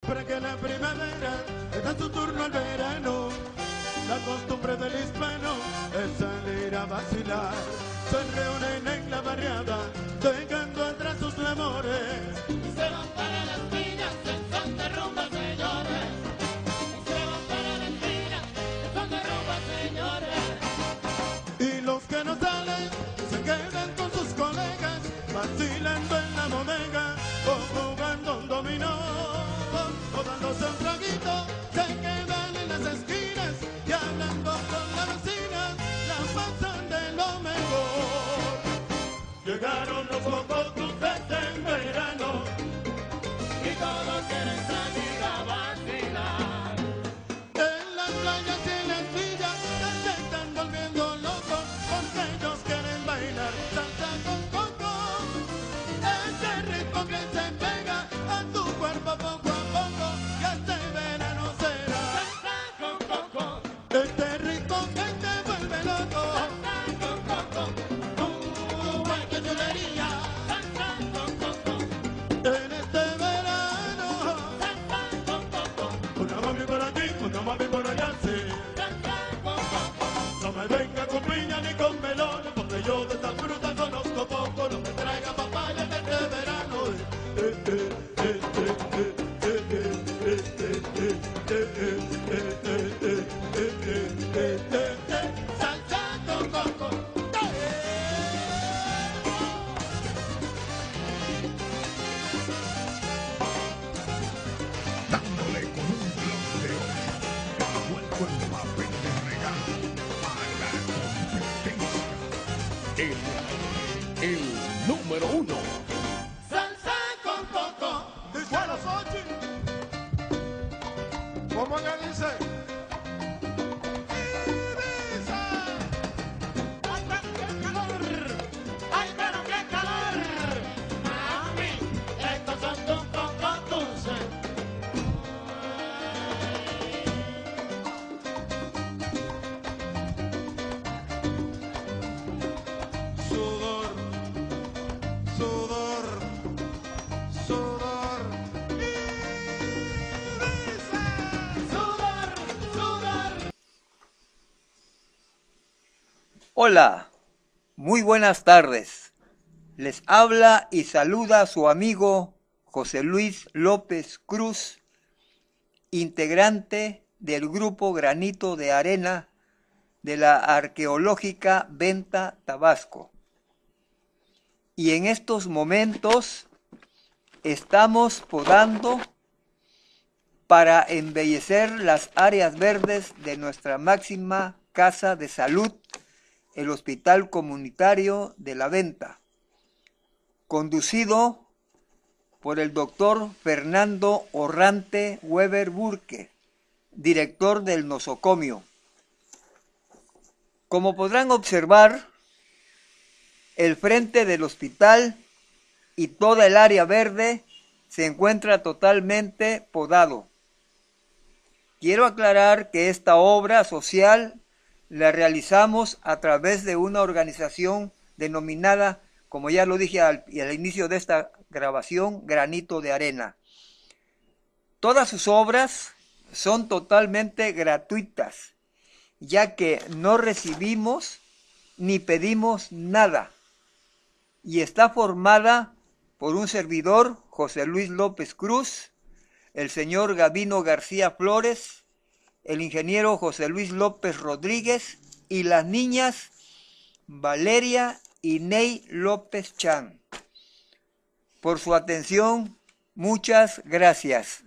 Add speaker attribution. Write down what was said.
Speaker 1: Para que la primavera está su turno al verano. La costumbre del hispano es salir a vacilar. Se reúnen en la barriada, dejando atrás sus labores.
Speaker 2: Y se van para las minas en son de rumba, señores. Y se van para las minas en son de rumba, señores.
Speaker 1: Y los que no salen se quedan con sus colegas, vacilando en la bodega Los pocos dulces en verano.
Speaker 2: Y todos quieren salir a vacilar.
Speaker 1: En las playas No me venga con piña ni con melones, porque yo de esta fruta conozco
Speaker 3: el, el número uno.
Speaker 1: Salsa con coco, desde las ocho. Como
Speaker 2: en el
Speaker 4: Hola, muy buenas tardes. Les habla y saluda su amigo José Luis López Cruz, integrante del grupo Granito de Arena de la Arqueológica Venta Tabasco. Y en estos momentos estamos podando para embellecer las áreas verdes de nuestra máxima casa de salud el Hospital Comunitario de la Venta, conducido por el doctor Fernando Orrante Weber Burke, director del nosocomio. Como podrán observar, el frente del hospital y toda el área verde se encuentra totalmente podado. Quiero aclarar que esta obra social la realizamos a través de una organización denominada, como ya lo dije al, inicio de esta grabación, Granito de Arena. Todas sus obras son totalmente gratuitas, ya que no recibimos ni pedimos nada, y está formada por un servidor, José Luis López Cruz, el señor Gavino García Flores, el ingeniero José Luis López Rodríguez y las niñas Valeria y Ney López Chan. Por su atención, muchas gracias.